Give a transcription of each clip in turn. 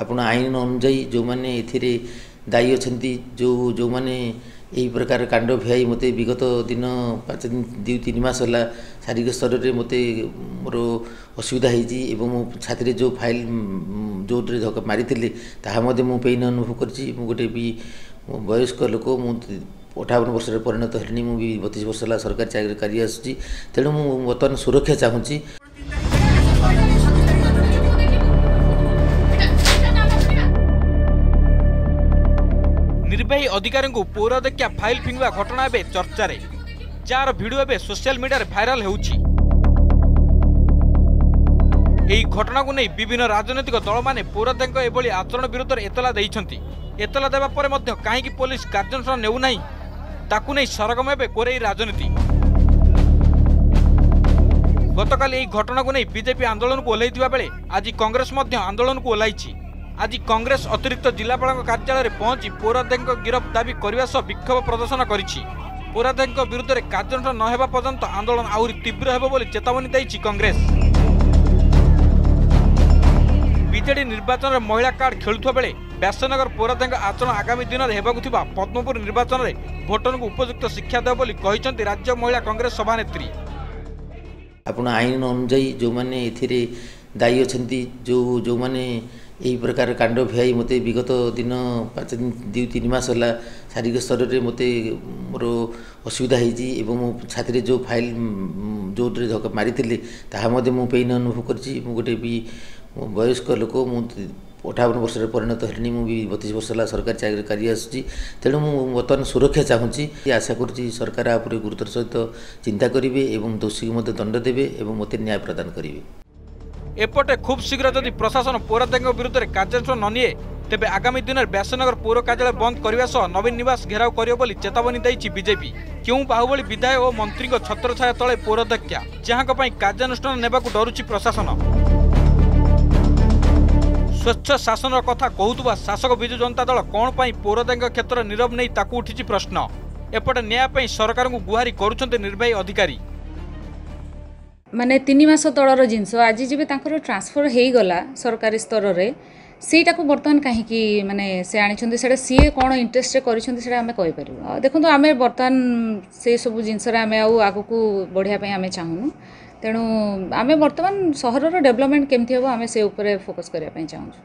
ଆପଣ ଆଇନ ଅନୁଯାୟୀ ଯେଉଁମାନେ ଏଥିରେ ଦାୟୀ ଅଛନ୍ତି ଯେଉଁ ଯେଉଁମାନେ ଏହି ପ୍ରକାର କାଣ୍ଡ ଭିଆଇ ମୋତେ ବିଗତ ଦିନ ପାଞ୍ଚ ଦିନ ଦୁଇ ତିନି ମାସ ହେଲା ଶାରୀରିକ ସ୍ତରରେ ମୋତେ ମୋର ଅସୁବିଧା ହେଇଛି ଏବଂ ମୋ ଛାତିରେ ଯେଉଁ ଫାଇଲ୍ ଯେଉଁଥିରେ ଧକ୍କା ମାରିଥିଲେ ତାହା ମଧ୍ୟ ମୁଁ ପେନ୍ ଅନୁଭବ କରିଛି ମୁଁ ଗୋଟେ ବି ବୟସ୍କ ଲୋକ ମୁଁ ଅଠାବନ ବର୍ଷରେ ପରିଣତ ହେଲିଣି ମୁଁ ବି ବତିଶ ବର୍ଷ ହେଲା ସରକାରୀ ଚାକିରି କରି ଆସୁଛି ତେଣୁ ମୁଁ ବର୍ତ୍ତମାନ ସୁରକ୍ଷା ଚାହୁଁଛି নির্বাহী অধিকারী পৌরাধ্যক্ষা ফাইল ফিঙ্গা ঘটনা এবে চর্চার যার ভিডিও এবে সোশিয়াল মিডিয়ায় ভাইরাল ହେଉଛି এই ঘটনাকে নিয়ে বিভিন্ন রাজনৈতিক দল মানে পৌরাধ্যক্ষ এভাবে আচরণ বিরুদ্ধে এতলা দিয়েছেন এতলা দেওয়া পরে কী পুলিশ কার্যানুষ্ঠান নেউ না তাকে নিয়ে সরগম এবে কোরেই রাজনীতি গতকাল এই ঘটনাকে নিয়ে বিজেপি আন্দোলনকে ওলাই বেড়ে আজ কংগ্রেস আন্দোলনকে ওলাইছে ଆଜି କଂଗ୍ରେସ ଅତିରିକ୍ତ ଜିଲ୍ଲାପାଳଙ୍କ କାର୍ଯ୍ୟାଳୟରେ ପହଞ୍ଚି ପୋରାଧ୍ୟଙ୍କ ଗିରଫ ଦାବି କରିବା ସହ ବିକ୍ଷୋଭ ପ୍ରଦର୍ଶନ କରିଛି ପୋରାଧ୍ୟଙ୍କ ବିରୁଦ୍ଧରେ କାର୍ଯ୍ୟାନୁଷ୍ଠାନ ନହେବା ପର୍ଯ୍ୟନ୍ତ ଆନ୍ଦୋଳନ ଆହୁରି ତୀବ୍ର ହେବ ବୋଲି ଚେତାବନୀ ଦେଇଛି କଂଗ୍ରେସ ବିଜେଡି ନିର୍ବାଚନରେ ମହିଳା କାର୍ଡ ଖେଳୁଥିବା ବେଳେ ବ୍ୟାସନଗର ପୋରାଧ୍ୟଙ୍କ ଆଚରଣ ଆଗାମୀ ଦିନରେ ହେବାକୁ ଥିବା ପଦ୍ମପୁର ନିର୍ବାଚନରେ ଭୋଟରଙ୍କୁ ଉପଯୁକ୍ତ ଶିକ୍ଷା ଦେବ ବୋଲି କହିଛନ୍ତି ରାଜ୍ୟ ମହିଳା କଂଗ୍ରେସ ସଭାନେତ୍ରୀ ଆପଣ ଆଇନ ଅନୁଯାୟୀ ଯେଉଁମାନେ ଏଥିରେ ଦାୟୀ ଅଛନ୍ତି ଯେଉଁ ଯେଉଁମାନେ ଏହି ପ୍ରକାର କାଣ୍ଡ ଭିଆଇ ମୋତେ ବିଗତ ଦିନ ପାଞ୍ଚ ଦୁଇ ତିନି ମାସ ହେଲା ଶାରୀରିକ ସ୍ତରରେ ମୋତେ ମୋର ଅସୁବିଧା ହେଇଛି ଏବଂ ମୋ ଛାତିରେ ଯେଉଁ ଫାଇଲ୍ ଯେଉଁଥିରେ ଧକ୍କା ମାରିଥିଲି ତାହା ମଧ୍ୟ ମୁଁ ପେନ୍ ଅନୁଭବ କରିଛି ମୁଁ ଗୋଟେ ବି ବୟସ୍କ ଲୋକ ମୁଁ ଅଠାବନ ବର୍ଷରେ ପରିଣତ ହେଲିଣି ମୁଁ ବି ବତିଶ ବର୍ଷ ହେଲା ସରକାରୀ ଚାକିରି କରି ଆସୁଛି ତେଣୁ ମୁଁ ବର୍ତ୍ତମାନ ସୁରକ୍ଷା ଚାହୁଁଛି ଆଶା କରୁଛି ସରକାର ଆ ଉପରେ ଗୁରୁତ୍ୱର ସହିତ ଚିନ୍ତା କରିବେ ଏବଂ ଦୋଷୀକୁ ମଧ୍ୟ ଦଣ୍ଡ ଦେବେ ଏବଂ ମୋତେ ନ୍ୟାୟ ପ୍ରଦାନ କରିବେ ଏପଟେ ଖୁବ୍ ଶୀଘ୍ର ଯଦି ପ୍ରଶାସନ ପୌରାତେଙ୍କ ବିରୁଦ୍ଧରେ କାର୍ଯ୍ୟାନୁଷ୍ଠାନ ନ ନିଏ ତେବେ ଆଗାମୀ ଦିନରେ ବ୍ୟାସନଗର ପୌର କାର୍ଯ୍ୟାଳୟ ବନ୍ଦ କରିବା ସହ ନବୀନ ନିବାସ ଘେରାଉ କରିବ ବୋଲି ଚେତାବନୀ ଦେଇଛି ବିଜେପି କେଉଁ ବାହୁବଳୀ ବିଧାୟକ ଓ ମନ୍ତ୍ରୀଙ୍କ ଛତ୍ରଛାୟା ତଳେ ପୌରଧକ୍ଷା ଯାହାଙ୍କ ପାଇଁ କାର୍ଯ୍ୟାନୁଷ୍ଠାନ ନେବାକୁ ଡରୁଛି ପ୍ରଶାସନ ସ୍ୱଚ୍ଛ ଶାସନର କଥା କହୁଥିବା ଶାସକ ବିଜୁ ଜନତା ଦଳ କ'ଣ ପାଇଁ ପୌରଦେଙ୍କ କ୍ଷେତ୍ର ନିରବ ନେଇ ତାକୁ ଉଠିଛି ପ୍ରଶ୍ନ ଏପଟେ ନ୍ୟାୟ ପାଇଁ ସରକାରଙ୍କୁ ଗୁହାରି କରୁଛନ୍ତି ନିର୍ବାହୀ ଅଧିକାରୀ ମାନେ ତିନି ମାସ ତଳର ଜିନିଷ ଆଜି ଯେବେ ତାଙ୍କର ଟ୍ରାନ୍ସଫର୍ ହେଇଗଲା ସରକାରୀ ସ୍ତରରେ ସେଇଟାକୁ ବର୍ତ୍ତମାନ କାହିଁକି ମାନେ ସେ ଆଣିଛନ୍ତି ସେଇଟା ସିଏ କ'ଣ ଇଣ୍ଟରେଷ୍ଟରେ କରିଛନ୍ତି ସେଇଟା ଆମେ କହିପାରିବୁ ଦେଖନ୍ତୁ ଆମେ ବର୍ତ୍ତମାନ ସେସବୁ ଜିନିଷରେ ଆମେ ଆଉ ଆଗକୁ ବଢ଼ିବା ପାଇଁ ଆମେ ଚାହୁଁନୁ ତେଣୁ ଆମେ ବର୍ତ୍ତମାନ ସହରର ଡେଭଲପମେଣ୍ଟ କେମିତି ହେବ ଆମେ ସେ ଉପରେ ଫୋକସ୍ କରିବା ପାଇଁ ଚାହୁଁଛୁ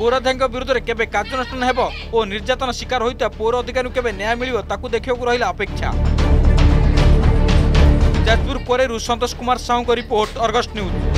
পৌরাধিকারী ବିରୁଦ୍ଧରେ କେବେ কার্যানুষ্ঠান ହେବ ও নির্যাতন ଶିକାର ହୋଇଥିବା পৌর অধিকারী କେବେ ନ୍ୟାୟ ମିଳିବ ତାକୁ ଦେଖିବାକୁ রহলা ଅପେକ୍ଷା ପରେ सन्तोष कुमार साहुको रिपोर्ट अर्गस्ट न्यूज